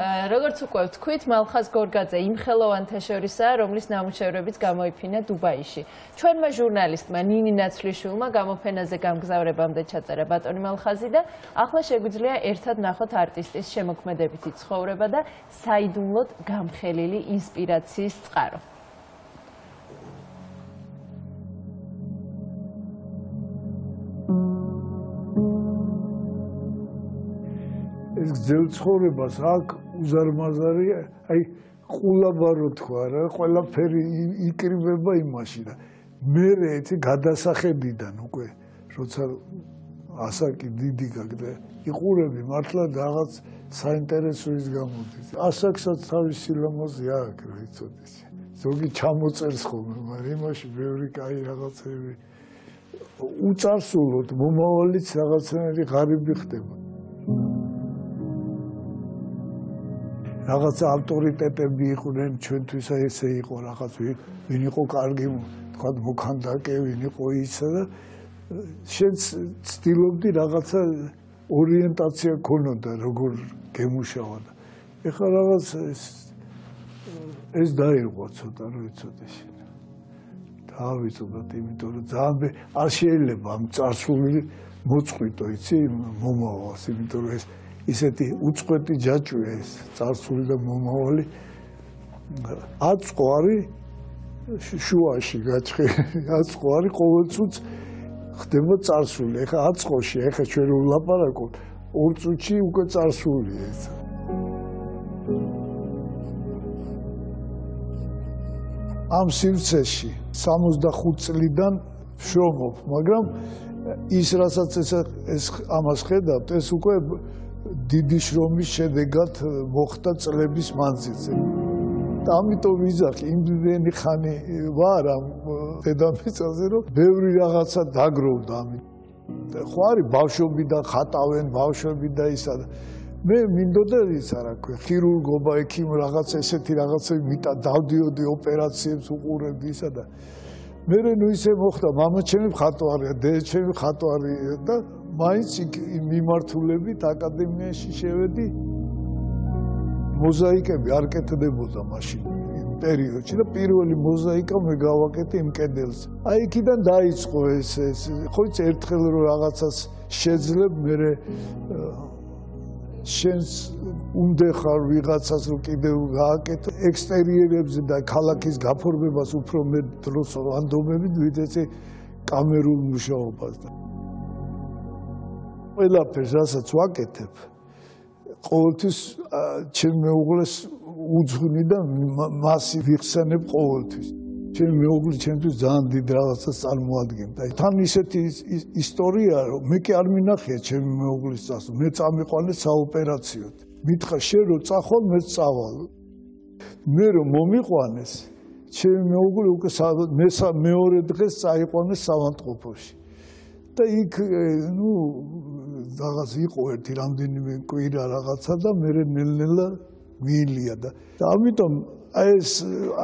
როგორც უკვე ვთქვით, მალხაზ გორგაძე იმ ხელოვანთა შორისაა, რომლის ნამუშევრებიც გამოიფინა დუბაიში. ჩვენმა ჟურნალისტმა ნინი ნაცვლიშვილმა გამოფენაზე გამგზავრებამდე ჩაწერა ბატონი მალხაზი და ახლა შეგვიძლია ერთად ნახოთ არტისტის შემოქმედებითი ცხოვრება და საიდუმლოდ გამხელილი ინსპირაციის წყარო. ეს ძელ ცხოვრებას აქ უზარმაზარი აი ყულაბარო თქვა რა ყველაფერი იკრიბება იმაში და მე ერთი გადასახედიდან უკვე როცა ასაკი დიდი გაგდა იყურები მართლა რაღაც საინტერესო ის გამოდის ასაკსაც თავის სილამაზე აქვს რა იცოდეს ზოგი ჩამოწერს ხოლმე მაგრამ იმაში ბევრი კაი რაღაცები. უწარსულოდ მომავალიც რაღაცნაირი ღარიბი ხდება რაღაც ავტორიტეტები იყვნენ ჩვენთვის ესე იყო რაღაც ვინ იყო კარგი თქვა მოქანდაკე ვინ იყო ისა და შენ ცდილობდი რაღაცა ორიენტაცია ქონოდა როგორ გემუშავა და ეხლა რაღაც ეს ეს დაირღვა ცოტა რო იცოდე შენ. დავიწოდოთ იმიტომ რომ ძალიან არ შეიძლება ამ წარსული მოწყვიტო იცი მომავალს იმიტომ რომ ეს ისეთი უწყვეტი ჯაჭვია ეს царსული და მომავალი. აწყوარი შუაში გაჩხი აწყوარი ყოველწუც ხდება царსული ეხა აწყოში ეხა ჩვენ ვლაპარაკობ. ორ წუთში უკვე царსულია ეს. ამ სივრცეში 65 წლიდან შრომობ, მაგრამ ის რასაც ეს ამას ხედავთ, ეს უკვე დიდი შრომის შედეგად მოხდა წლების მანძილზე. და ამიტომ ვიზახი იმდენი ხანი ვარ ამ დედამიწაზე, რომ ბევრი რაღაცა დაგროვდა ამით. ხო არის ბავშვობიდან ხატავენ ბავშვები და ისა და მე მინდოდა ის არა ქვე ხირურგობა, ექიმ რაღაც ესეთი რაღაცები მიტა დავდიოდი ოპერაციებს უყურებდი ისა და მე ნუ ისე მოხდა мама ჩემი ხატვარია, დედა ჩემი ხატვარია და მაინც მიმართულებით აკადემიაში შევედი მოზაიკები არ კეთდებოდა მაშინ პერიოდში და პირველი მოზაიკა მე გავაკეთე იმ კედელზე. აი იქიდან დაიწყო ეს ეს ხო იცი ერთხელ რო რაღაცას შეძლებ მე შენს უნდა ხარ ვიღაცას რო კიდევ გააკეთო ექსტერიერებზე და ქალაქის გაფორმებას უფრო მე დროს ვანდომები ვიდეცე კამერულ მუშაობას და ყველაფერს რასაც ვაკეთებ ყოველთვის ჩემ მეუღლეს უძღვნი და მასი ვიხსენებ ყოველთვის. ჩემ მეუღლე ჩემთვის ძალიან დიდ რაღაცას წარმოადგენდა. თან ისეთი ისტორია რომ მე კი არ მინახია ჩემ მეუღლის წასვლა. მე წამიყვანე საოპერაციოდ. მითხა შენ რო წახვალ მე წავალ. მე რომ მომიყვანეს ჩემ მეუღლე უკვე მე მეორე დღეს წაიყვანეს სამანტყოფოში და იქ ნუ რაღაც იყო ერთი რამდენიმე კვირა რაღაცა და მე ნელ-ნელა მიილია და ამიტომ აი ეს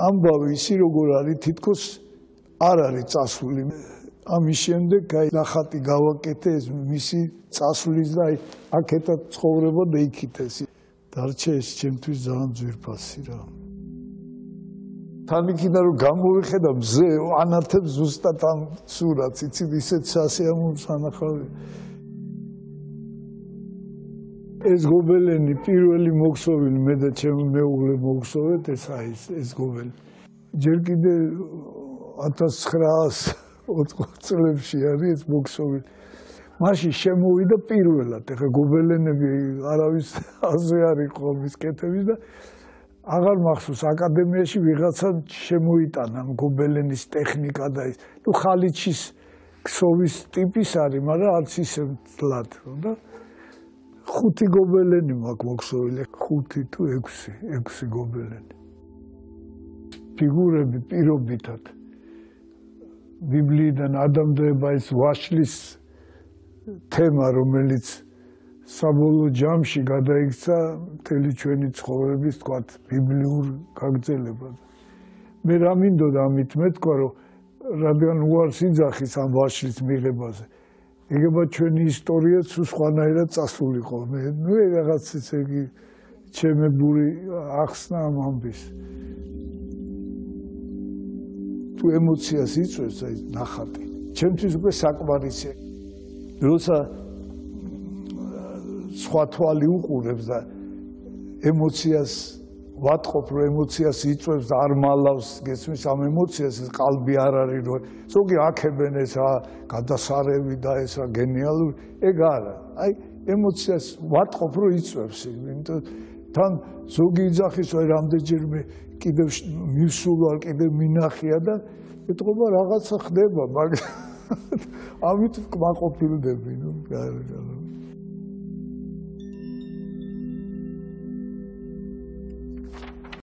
ამბავი ისი როგორ არის თითქოს არ არის წასული. ამის შემდეგ აი ნახატი გავაკეთე ეს მისი წასulis და აი აქეთა ცხოვრება და იქით ეს დარჩა ეს ჩემთვის ძალიან ძვირფასი რა თან იქიდან რომ გამოვიხედა მზე ანათებს ზუსტად ამ სურათს იცით ისეთ სასიამოვნო სანახავი. ეს გობელენი პირველი მოგსოვილი მე და ჩემი მეუღლე მოგსოვეთ ეს აი ეს გობელი. ჯერ კიდე 1980 წლებში არის ეს მოგსოვილი მაშინ შემოვიდა პირველად ეხა გობელენები არავის აზე არ იყო მის კეთების და აღარ მახსოვს აკადემიაში ვიღაცა შემოიტანა გობელენის ტექნიკა და ის ნუ ხალიჩის ქსოვის ტიპის არის მაგრამ არც ისე თლად და ხუთი გობელენი მაქვს მოქსოვილი, ხუთი თუ ექვსი, ექვსი გობელენი. ფიგურები პირობითად ბიბლიიდან ადამიანება ის ვაშლის თემა, რომელიც საბოლოო ჯამში გადაიქცა მთელი ჩვენი ცხოვრების, თქვათ, ბიბლიურ გაგრძელებაზე. მე რა მინდოდა ამით? მეთქვა, რომ რადგან უარს იძახის ამ ვაშლის მიღებაზე, ეგება ჩვენი ისტორიაც სულ სხვანაირად წასულიყო. მე ნუ რაღაც ესე იგი ჩემებური ახსნა ამ ამბის. თუ ემოციას იწვევს აი ნახატი. ჩემთვის უკვე საკმარისია როცა სხვა თვალი უყურებს და ემოციას ვატყობ რომ ემოციას იწვევს და არ მალავს გესმის ამ ემოციას ეს ყალბი არ არის რომ ზოგი აქებენ ეს რა გადასარევი და ეს რა გენიალური ეგ არა აი ემოციას ვატყობ რომ იწვევს იმიტომ თან ზოგი იძახის რომ რამდენჯერმე კიდევ მივსულ ვარ კიდევ მინახია და ეთქობა რაღაცა ხდება მაგრამ ამით კმაყოფილდები ნუ გარეგან